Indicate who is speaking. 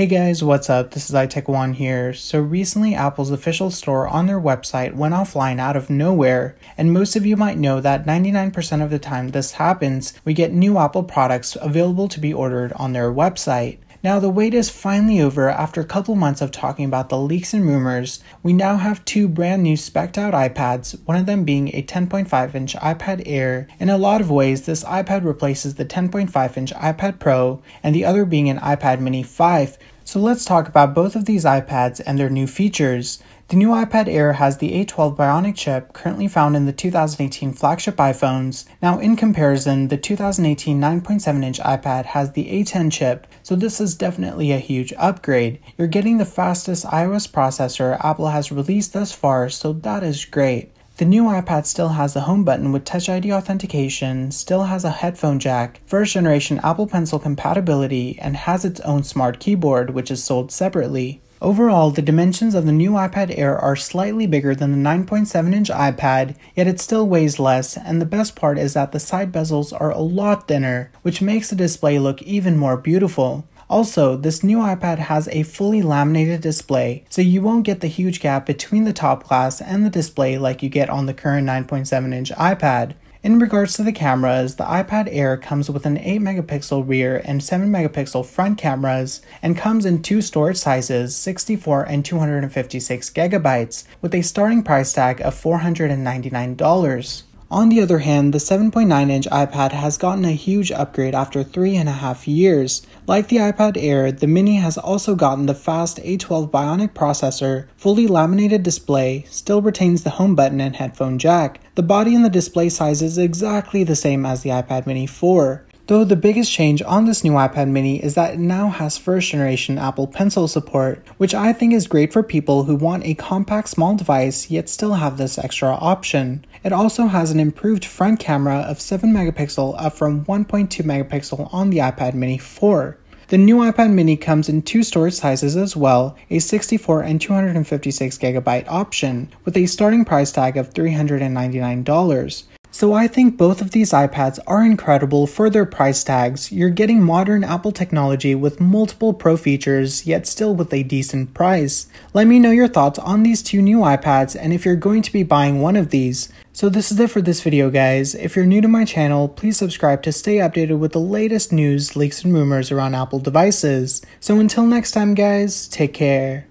Speaker 1: Hey guys, what's up? This is iTechAwan here. So recently Apple's official store on their website went offline out of nowhere, and most of you might know that 99% of the time this happens, we get new Apple products available to be ordered on their website. Now, the wait is finally over after a couple months of talking about the leaks and rumors. We now have two brand new specced out iPads, one of them being a 10.5 inch iPad Air. In a lot of ways, this iPad replaces the 10.5 inch iPad Pro, and the other being an iPad Mini 5. So let's talk about both of these iPads and their new features. The new iPad Air has the A12 Bionic chip currently found in the 2018 flagship iPhones. Now, in comparison, the 2018 9.7 inch iPad has the A10 chip, so this is definitely a huge upgrade. You're getting the fastest iOS processor Apple has released thus far, so that is great. The new iPad still has the home button with Touch ID authentication, still has a headphone jack, first generation Apple Pencil compatibility, and has its own smart keyboard, which is sold separately. Overall, the dimensions of the new iPad Air are slightly bigger than the 9.7 inch iPad, yet it still weighs less, and the best part is that the side bezels are a lot thinner, which makes the display look even more beautiful. Also, this new iPad has a fully laminated display, so you won't get the huge gap between the top glass and the display like you get on the current 9.7 inch iPad. In regards to the cameras, the iPad Air comes with an 8 megapixel rear and 7 megapixel front cameras and comes in two storage sizes, 64 and 256 gigabytes, with a starting price tag of $499. On the other hand, the 7.9 inch iPad has gotten a huge upgrade after three and a half years. Like the iPad Air, the Mini has also gotten the fast A12 Bionic processor, fully laminated display, still retains the home button and headphone jack. The body and the display size is exactly the same as the iPad Mini 4. Though the biggest change on this new iPad mini is that it now has first generation Apple Pencil support, which I think is great for people who want a compact small device yet still have this extra option. It also has an improved front camera of 7 megapixel up from 1.2 megapixel on the iPad mini 4. The new iPad mini comes in two storage sizes as well, a 64 and 256 gigabyte option, with a starting price tag of $399. So I think both of these iPads are incredible for their price tags. You're getting modern Apple technology with multiple pro features, yet still with a decent price. Let me know your thoughts on these two new iPads and if you're going to be buying one of these. So this is it for this video guys. If you're new to my channel, please subscribe to stay updated with the latest news, leaks, and rumors around Apple devices. So until next time guys, take care.